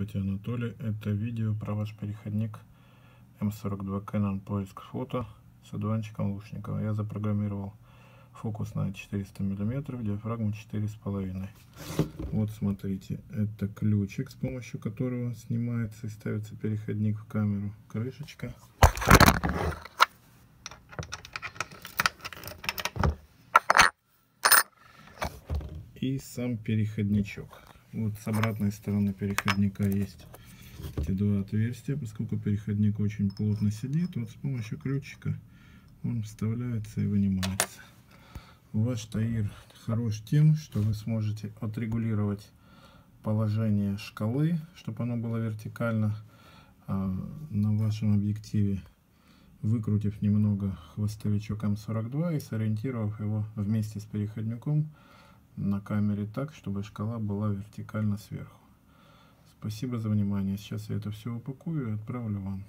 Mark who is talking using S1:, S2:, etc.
S1: Здравствуйте, Анатолий. Это видео про ваш переходник М42 Canon поиск фото с одуванчиком Лушникова. Я запрограммировал фокус на 400 мм, диафрагму 4,5. Вот смотрите, это ключик, с помощью которого снимается и ставится переходник в камеру. Крышечка. И сам переходничок. Вот с обратной стороны переходника есть эти два отверстия, поскольку переходник очень плотно сидит, вот с помощью ключика он вставляется и вынимается. Ваш таир хорош тем, что вы сможете отрегулировать положение шкалы, чтобы оно было вертикально а на вашем объективе, выкрутив немного хвостовичок М42 и сориентировав его вместе с переходником на камере так, чтобы шкала была вертикально сверху. Спасибо за внимание. Сейчас я это все упакую и отправлю вам.